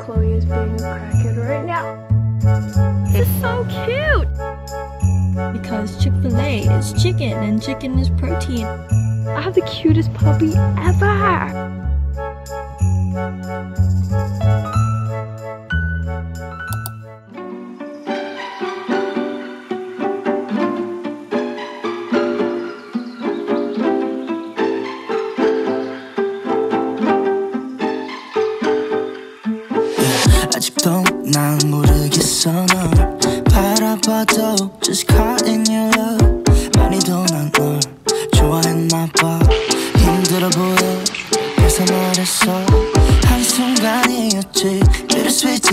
Chloe is being a crackhead right now. It's so cute! Because Chick-fil-A is chicken and chicken is protein. I have the cutest puppy ever! 했어 한순간이었지 Bittersweet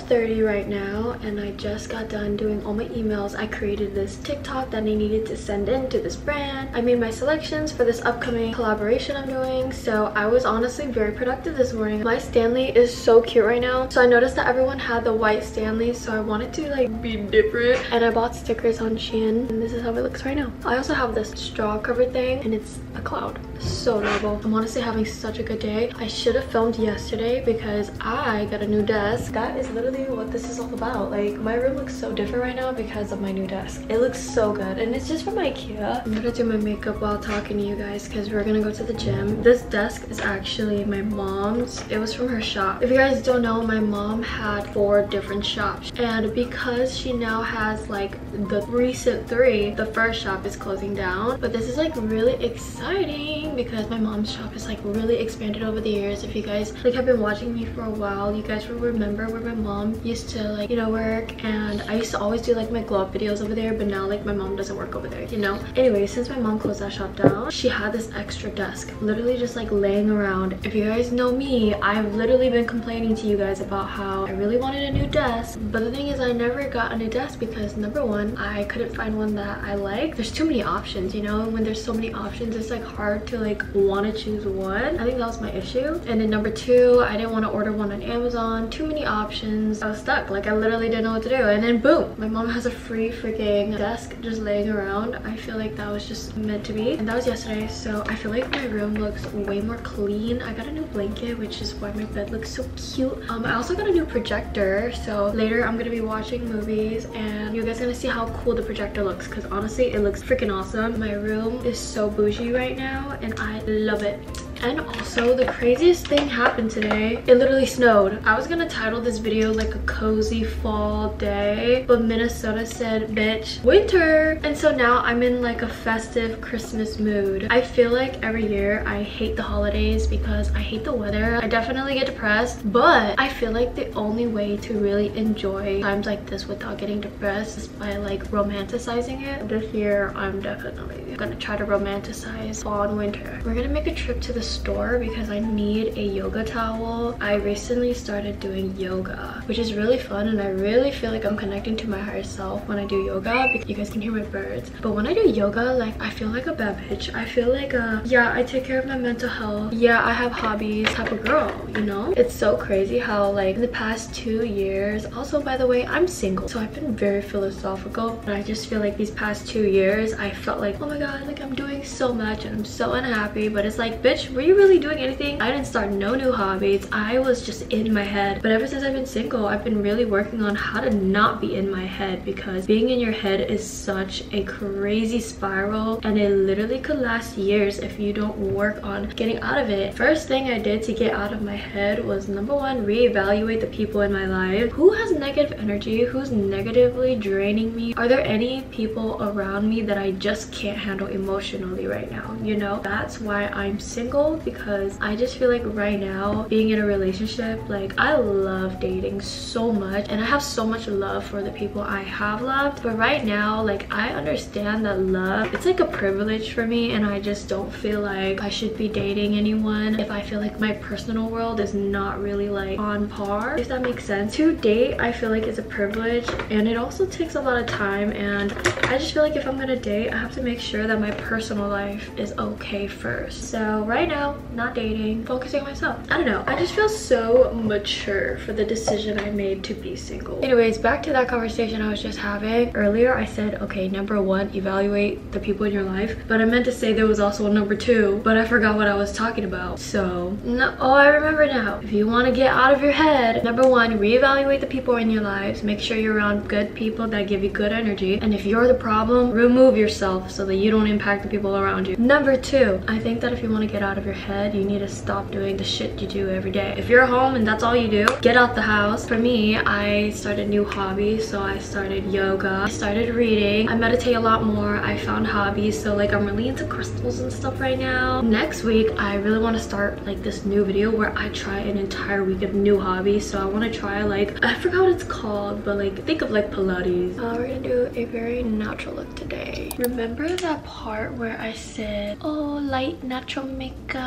12.30 right now and I just got done doing all my emails. I created this TikTok that I needed to send in to this brand. I made my selections for this upcoming collaboration I'm doing. So I was honestly very productive this morning. My Stanley is so cute right now. So I noticed that everyone had the white Stanley so I wanted to like be different. And I bought stickers on Shein and this is how it looks right now. I also have this straw covered thing and it's a cloud. So adorable. I'm honestly having such a good day. I should have filmed yesterday because I got a new desk. That is literally what this is all about. Like my room looks so different right now because of my new desk. It looks so good and it's just from Ikea. I'm gonna do my makeup while talking to you guys because we're gonna go to the gym. This desk is actually my mom's. It was from her shop. If you guys don't know, my mom had four different shops and because she now has like the recent three, the first shop is closing down. But this is like really exciting because my mom's shop is like really expanded over the years. If you guys like have been watching me for a while, you guys will remember where my mom used to like, you know, work and I used to always do like my glow up videos over there, but now like my mom doesn't work over there, you know? Anyway, since my mom closed that shop down, she had this extra desk literally just like laying around. If you guys know me, I've literally been complaining to you guys about how I really wanted a new desk, but the thing is I never got a new desk because number one, I couldn't find one that I like. There's too many options, you know? When there's so many options, it's like hard to like want to choose one. I think that was my issue. And then number two, I didn't want to order one on Amazon. Too many options. I was stuck. Like I literally didn't know what to do. And then boom, my mom has a free freaking desk just laying around. I feel like that was just meant to be. And that was yesterday. So I feel like my room looks way more clean. I got a new blanket, which is why my bed looks so cute. Um, I also got a new projector. So later I'm gonna be watching movies and you guys are gonna see how cool the projector looks because honestly it looks freaking awesome. My room is so bougie right now and I love it. And also, the craziest thing happened today. It literally snowed. I was gonna title this video like a cozy fall day, but Minnesota said, bitch, winter. And so now I'm in like a festive Christmas mood. I feel like every year I hate the holidays because I hate the weather. I definitely get depressed, but I feel like the only way to really enjoy times like this without getting depressed is by like romanticizing it. This year, I'm definitely gonna try to romanticize fall and winter. We're gonna make a trip to the store because I need a yoga towel. I recently started doing yoga, which is really fun and I really feel like I'm connecting to my higher self when I do yoga. You guys can hear my birds. But when I do yoga, like I feel like a bad bitch. I feel like a, yeah, I take care of my mental health. Yeah, I have hobbies type of girl, you know? It's so crazy how like in the past two years, also by the way, I'm single. So I've been very philosophical and I just feel like these past two years, I felt like, oh my God, like I'm doing so much and I'm so unhappy. But it's like, bitch, were you really doing anything? I didn't start no new hobbies. I was just in my head. But ever since I've been single, I've been really working on how to not be in my head because being in your head is such a crazy spiral and it literally could last years if you don't work on getting out of it. First thing I did to get out of my head was number one, reevaluate the people in my life. Who has negative energy? Who's negatively draining me? Are there any people around me that I just can't handle emotionally right now? You know, that's why I'm single because I just feel like right now being in a relationship, like I love dating so much and I have so much love for the people I have loved. But right now, like I understand that love, it's like a privilege for me and I just don't feel like I should be dating anyone if I feel like my personal world is not really like on par, if that makes sense. To date, I feel like it's a privilege and it also takes a lot of time and I just feel like if I'm gonna date, I have to make sure that my personal life is okay first. So right now, not dating, focusing on myself. I don't know, I just feel so mature for the decision I made to be single. Anyways, back to that conversation I was just having. Earlier, I said, okay, number one, evaluate the people in your life. But I meant to say there was also a number two, but I forgot what I was talking about. So, no, oh, I remember now. If you want to get out of your head, number one, reevaluate the people in your lives. Make sure you're around good people that give you good energy. And if you're the problem, remove yourself so that you don't impact the people around you. Number two, I think that if you want to get out of your head, you need to stop doing the shit you do every day. If you're home and that's all you do, get out the house. For me, I started new hobbies. So I started yoga. I started reading. I meditate a lot more. I found hobbies. So like I'm really into crystals and stuff right now. Next week, I really want to start like this new video where I try an entire week of new hobbies. So I want to try like, I forgot what it's called, but like think of like Pilates. Uh, we're gonna do a very natural look today. Remember that part where I said, oh, light natural makeup,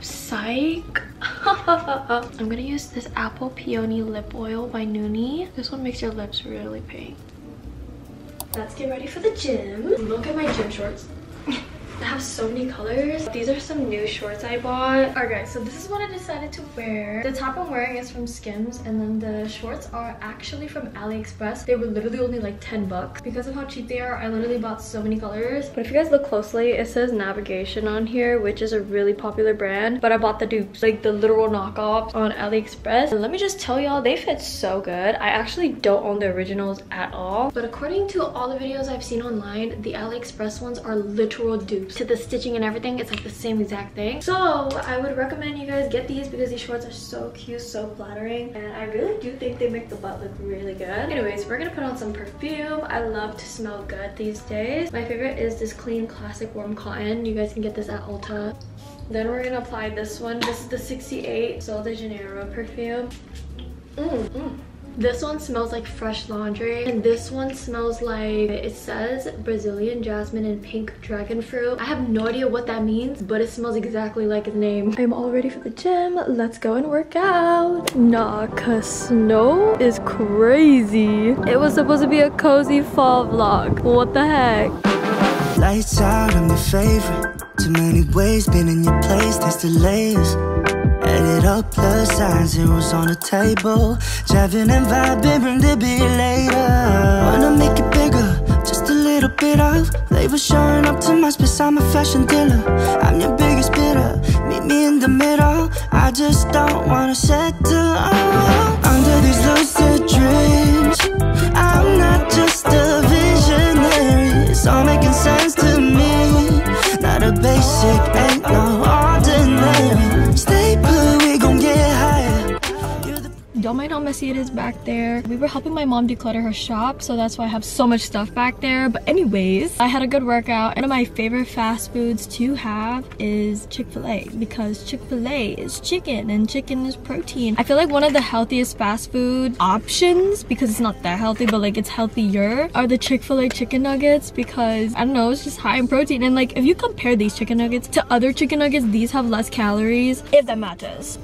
psych? I'm gonna use this Apple Peony Lip Oil by Nooni. This one makes your lips really pink. Let's get ready for the gym. Look at my gym shorts. I have so many colors. These are some new shorts I bought. Alright guys, so this is what I decided to wear. The top I'm wearing is from Skims and then the shorts are actually from AliExpress. They were literally only like 10 bucks. Because of how cheap they are, I literally bought so many colors. But if you guys look closely, it says Navigation on here, which is a really popular brand. But I bought the dupes, like the literal knockoffs on AliExpress. And let me just tell y'all, they fit so good. I actually don't own the originals at all. But according to all the videos I've seen online, the AliExpress ones are literal dupes to the stitching and everything it's like the same exact thing. So i would recommend you guys get these because these shorts are so cute so flattering and i really do think they make the butt look really good. Anyways we're gonna put on some perfume. I love to smell good these days. My favorite is this clean classic warm cotton. You guys can get this at ulta. Then we're gonna apply this one. This is the 68 sol de janeiro perfume. Mm, mm. This one smells like fresh laundry and this one smells like, it says Brazilian jasmine and pink dragon fruit. I have no idea what that means, but it smells exactly like its name. I'm all ready for the gym. Let's go and work out. Nah, cause snow is crazy. It was supposed to be a cozy fall vlog. What the heck? Lights out, I'm your favorite. Too many ways, been in your place, there's delays. Add it up, plus sign, zeros on the table. Driving and vibing, bring the beat later. Wanna make it bigger, just a little bit of They were showing up to my space. I'm a fashion dealer. I'm your biggest bidder. Meet me in the middle. I just don't wanna settle. Under these lucid dreams, I'm not just a visionary. It's all making sense to me. Not a basic, ain't no how messy it is back there. We were helping my mom declutter her shop, so that's why I have so much stuff back there. But anyways, I had a good workout. One of my favorite fast foods to have is Chick-fil-A because Chick-fil-A is chicken and chicken is protein. I feel like one of the healthiest fast food options because it's not that healthy, but like it's healthier are the Chick-fil-A chicken nuggets because I don't know, it's just high in protein. And like if you compare these chicken nuggets to other chicken nuggets, these have less calories if that matters.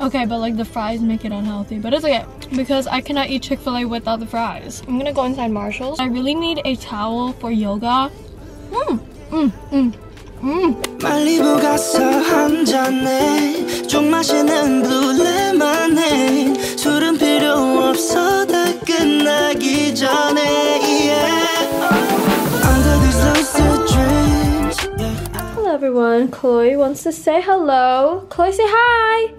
Okay, but like the fries make it unhealthy, but it's okay because I cannot eat Chick-fil-A without the fries. I'm gonna go inside Marshall's. I really need a towel for yoga. Mm, mm, mm, mm. 말리부 가서 한 잔에 좀 마시는 blue lemonade 술은 필요 없어 다 끝나기 전에 Everyone. Chloe wants to say hello. Chloe, say hi.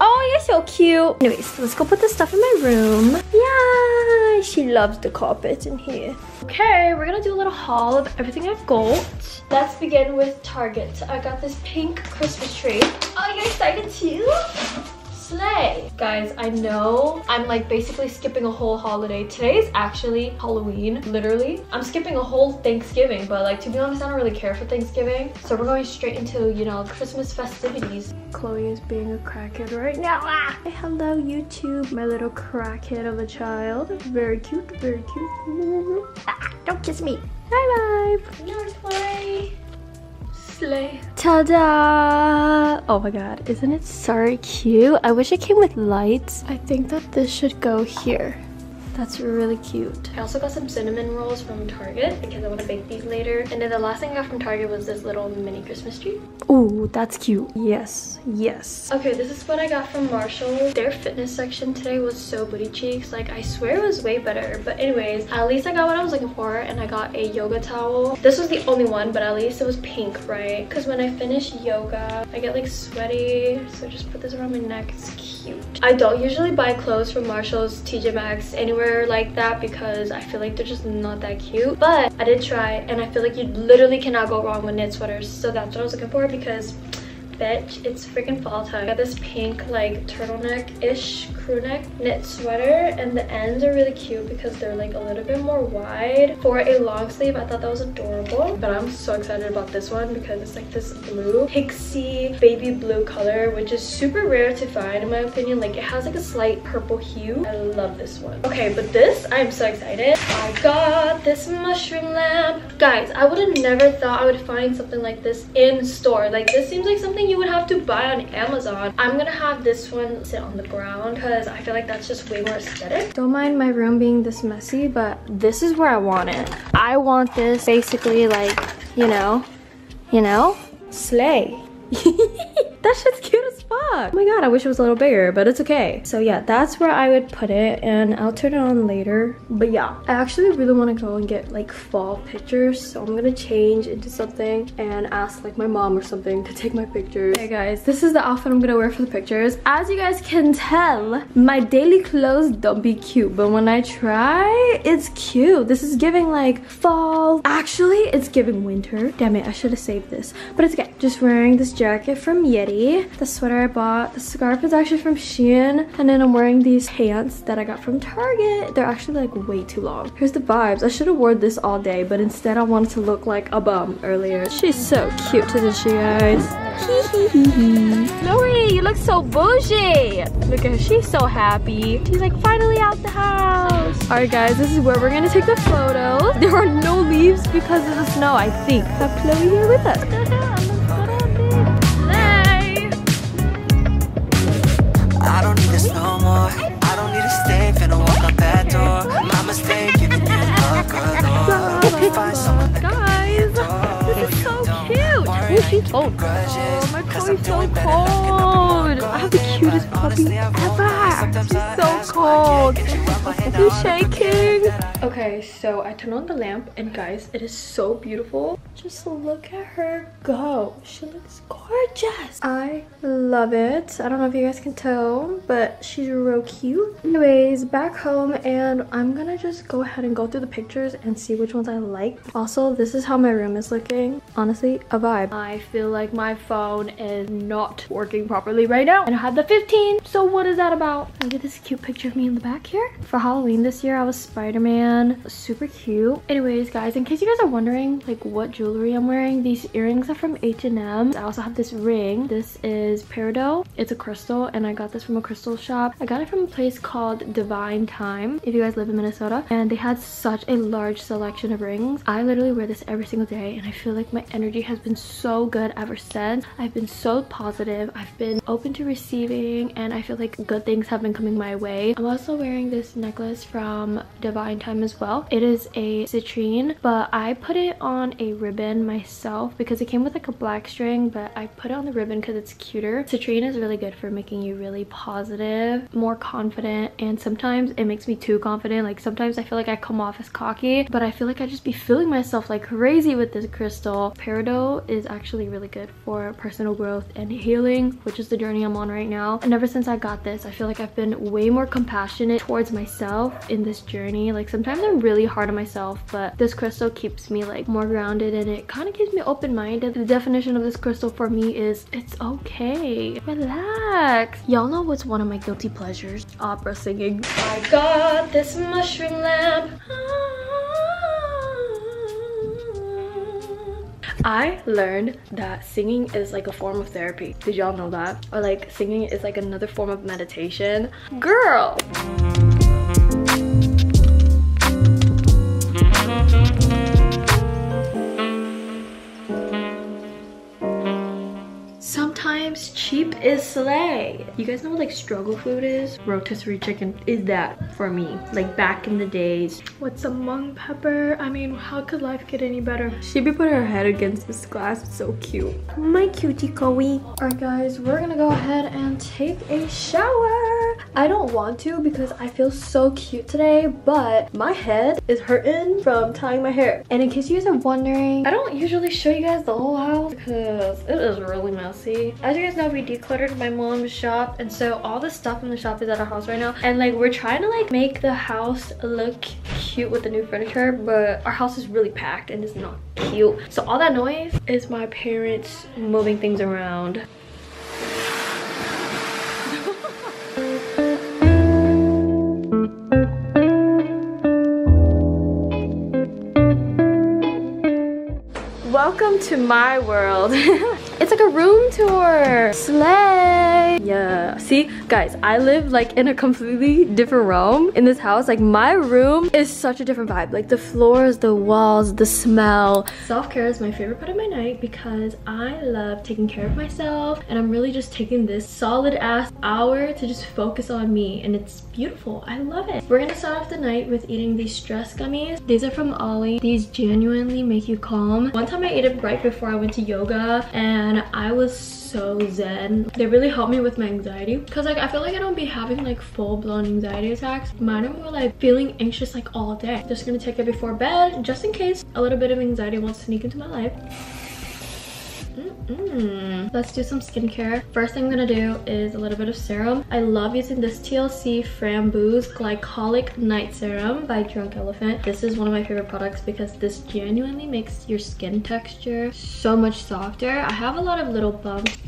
Oh, you're so cute. Anyways, let's go put the stuff in my room. Yeah, she loves the carpet in here. Okay, we're gonna do a little haul of everything I've got. Let's begin with Target. I got this pink Christmas tree. Oh, you're excited too? Slay. Guys, I know I'm like basically skipping a whole holiday. Today is actually Halloween, literally. I'm skipping a whole Thanksgiving, but like to be honest, I don't really care for Thanksgiving. So we're going straight into, you know, Christmas festivities. Chloe is being a crackhead right now. Ah! Hello, YouTube, my little crackhead of a child. Very cute, very cute. Ah, don't kiss me. Bye bye. No play. Slay. Ta-da! Oh my god, isn't it so cute? I wish it came with lights. I think that this should go here. That's really cute. I also got some cinnamon rolls from Target because I want to bake these later. And then the last thing I got from Target was this little mini Christmas tree. Oh, that's cute. Yes, yes. Okay, this is what I got from Marshall. Their fitness section today was so booty cheeks. Like, I swear it was way better. But anyways, at least I got what I was looking for and I got a yoga towel. This was the only one, but at least it was pink, right? Because when I finish yoga, I get like sweaty. So just put this around my neck. It's cute. I don't usually buy clothes from Marshall's, TJ Maxx, anywhere like that because I feel like they're just not that cute. But I did try and I feel like you literally cannot go wrong with knit sweaters. So that's what I was looking for because bitch. It's freaking fall time. I got this pink like turtleneck-ish crew neck knit sweater and the ends are really cute because they're like a little bit more wide. For a long sleeve i thought that was adorable. But i'm so excited about this one because it's like this blue pixie baby blue color which is super rare to find in my opinion. Like it has like a slight purple hue. I love this one. Okay but this i'm so excited. I got this mushroom lamp. Guys i would have never thought i would find something like this in store. Like this seems like something you would have to buy on amazon i'm gonna have this one sit on the ground because I feel like that's just way more aesthetic. Don't mind my room being this messy, but this is where I want it. I want this basically like, you know, you know, slay. that shit's cute as fuck. Oh my god, I wish it was a little bigger, but it's okay. So yeah, that's where I would put it and I'll turn it on later. But yeah, I actually really want to go and get like fall pictures. So I'm gonna change into something and ask like my mom or something to take my pictures. Hey guys, this is the outfit I'm gonna wear for the pictures. As you guys can tell, my daily clothes don't be cute, but when I try, it's cute. This is giving like fall. Actually, it's giving winter. Damn it, I should have saved this. But it's okay. Just wearing this jacket from Yeti. The sweater I bought bought. The scarf is actually from Shein. And then I'm wearing these pants that I got from Target. They're actually like way too long. Here's the vibes. I should have worn this all day, but instead I wanted to look like a bum earlier. She's so cute, isn't she, guys? Lori, you look so bougie. Look at her, she's so happy. She's like finally out the house. All right, guys, this is where we're gonna take the photo. There are no leaves because of the snow, I think. Have Chloe here with us. puppy ever. She's so cold. She's shaking. Okay, so I turned on the lamp and guys, it is so beautiful. Just look at her go. She looks gorgeous. I love it. I don't know if you guys can tell, but she's real cute. Anyways, back home and I'm gonna just go ahead and go through the pictures and see which ones I like. Also, this is how my room is looking. Honestly, a vibe. I feel like my phone is not working properly right now. And I have the 15, so what is that about? Look at this cute picture of me in the back here. For Halloween this year, I was Spider-Man. Super cute. Anyways, guys, in case you guys are wondering like what jewelry I'm wearing, these earrings are from H&M. I also have this ring. This is peridot. It's a crystal and I got this from a crystal shop. I got it from a place called Divine Time if you guys live in Minnesota and they had such a large selection of rings. I literally wear this every single day and I feel like my energy has been so good ever since. I've been so positive. I've been open to receiving and I feel like good things have been coming my way. I'm also wearing this necklace from Divine Time as well. It is a citrine, but I put it on a ribbon myself because it came with like a black string, but I put it on the ribbon because it's cuter. Citrine is really good for making you really positive, more confident, and sometimes it makes me too confident. Like sometimes I feel like I come off as cocky, but I feel like I just be feeling myself like crazy with this crystal. Peridot is actually really good for personal growth and healing, which is the journey I'm on right now. And ever since I got this, I feel like I've been way more compassionate towards myself in this journey. Like sometimes I'm really hard on myself, but this crystal keeps me like more grounded and it kind of keeps me open-minded. The definition of this crystal for me is it's okay. Relax. Y'all know what's one of my guilty pleasures? Opera singing. I got this mushroom lamp. Ah. I learned that singing is like a form of therapy. Did y'all know that? Or like singing is like another form of meditation. Girl! Is slay. You guys know what like struggle food is? Rotisserie chicken is that for me. Like back in the days. What's a mung pepper? I mean, how could life get any better? She be putting her head against this glass. It's so cute. My cutie Koei. Alright guys, we're gonna go ahead and take a shower. I don't want to because I feel so cute today, but my head is hurting from tying my hair. And in case you guys are wondering, I don't usually show you guys the whole house because it is really messy. As you guys know, we decluttered my mom's shop and so all the stuff in the shop is at our house right now. And like we're trying to like make the house look cute with the new furniture, but our house is really packed and it's not cute. So all that noise is my parents moving things around. Welcome to my world. like a room tour. Slay. Yeah. See, guys, I live like in a completely different realm in this house. Like my room is such a different vibe. Like the floors, the walls, the smell. Self-care is my favorite part of my night because I love taking care of myself and I'm really just taking this solid ass hour to just focus on me and it's beautiful. I love it. We're gonna start off the night with eating these stress gummies. These are from Olly. These genuinely make you calm. One time I ate it right before I went to yoga and I was so zen. They really helped me with my anxiety because like I feel like I don't be having like full-blown anxiety attacks. Mine are more like feeling anxious like all day. Just gonna take it before bed just in case a little bit of anxiety wants to sneak into my life. Mm Let's do some skincare. First thing I'm gonna do is a little bit of serum. I love using this TLC Framboos Glycolic Night Serum by Drunk Elephant. This is one of my favorite products because this genuinely makes your skin texture so much softer. I have a lot of little bumps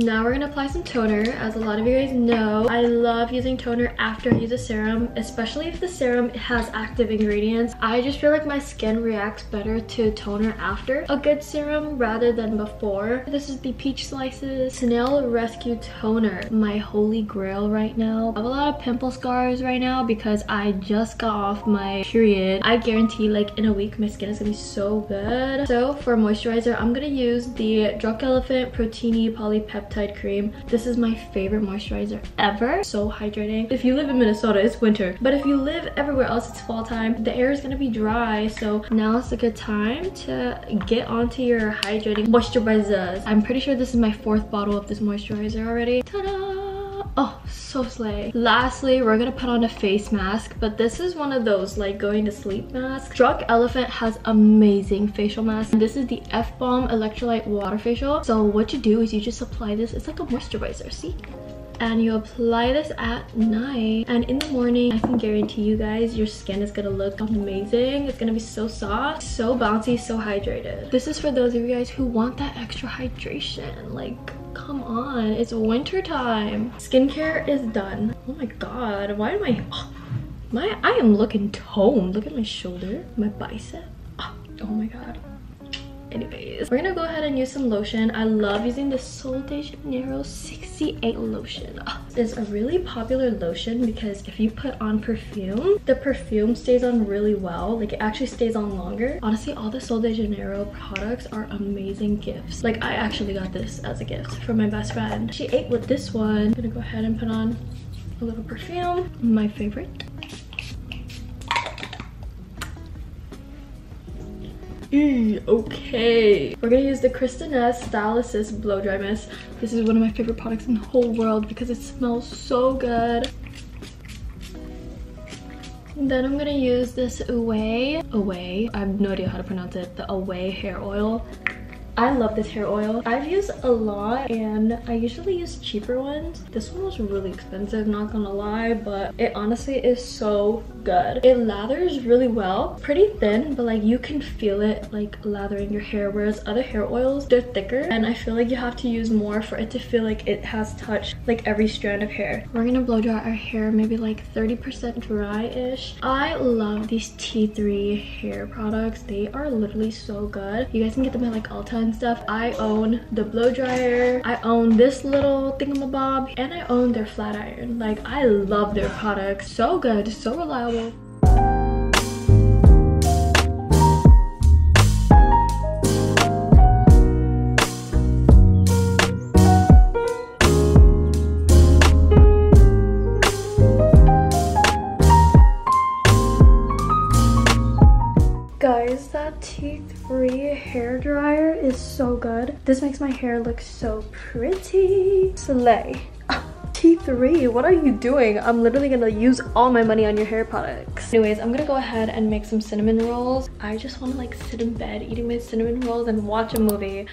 now we're gonna apply some toner. As a lot of you guys know, I love using toner after I use a serum, especially if the serum has active ingredients. I just feel like my skin reacts better to toner after a good serum rather than before. This is the Peach Slices Snail Rescue Toner, my holy grail right now. I have a lot of pimple scars right now because I just got off my period. I guarantee like in a week my skin is gonna be so good. So for moisturizer, I'm gonna use the Drunk Elephant Protini Polypeptide peptide cream. This is my favorite moisturizer ever. So hydrating. If you live in Minnesota, it's winter. But if you live everywhere else, it's fall time. The air is gonna be dry. So now is a good time to get onto your hydrating moisturizers. I'm pretty sure this is my fourth bottle of this moisturizer already. Ta-da! Oh, so slay. Lastly, we're gonna put on a face mask, but this is one of those like going to sleep masks. Drunk Elephant has amazing facial masks. This is the F-Balm Electrolyte Water Facial. So what you do is you just apply this. It's like a moisturizer, see? and you apply this at night and in the morning i can guarantee you guys your skin is gonna look amazing it's gonna be so soft so bouncy so hydrated this is for those of you guys who want that extra hydration like come on it's winter time. Skincare is done. Oh my god why am i oh, my i am looking toned. Look at my shoulder my bicep. Oh, oh my god anyways we're gonna go ahead and use some lotion. I love using the sol de janeiro 68 lotion ah, oh, it's a really popular lotion because if you put on perfume the perfume stays on really well. Like it actually stays on longer. Honestly all the sol de janeiro products are amazing gifts. Like i actually got this as a gift from my best friend. She ate with this one. I'm gonna go ahead and put on a little perfume. My favorite Mm, okay. We're gonna use the Kristin Ess Style Assist Blow Dry Mist. This is one of my favorite products in the whole world because it smells so good. Then I'm gonna use this Away, Away, I have no idea how to pronounce it, the Away hair oil. I love this hair oil. I've used a lot and I usually use cheaper ones. This one was really expensive, not gonna lie, but it honestly is so good. It lathers really well. Pretty thin, but like you can feel it like lathering your hair, whereas other hair oils, they're thicker and I feel like you have to use more for it to feel like it has touched like every strand of hair. We're gonna blow dry our hair maybe like 30% dry-ish. I love these T3 hair products. They are literally so good. You guys can get them at like Ulta and stuff. I own the blow dryer. I own this little thingamabob and I own their flat iron. Like I love their products. So good, so reliable. T3 hair dryer is so good. This makes my hair look so pretty. Slay. Ah, T3, what are you doing? I'm literally gonna use all my money on your hair products. Anyways, I'm gonna go ahead and make some cinnamon rolls. I just wanna like sit in bed eating my cinnamon rolls and watch a movie.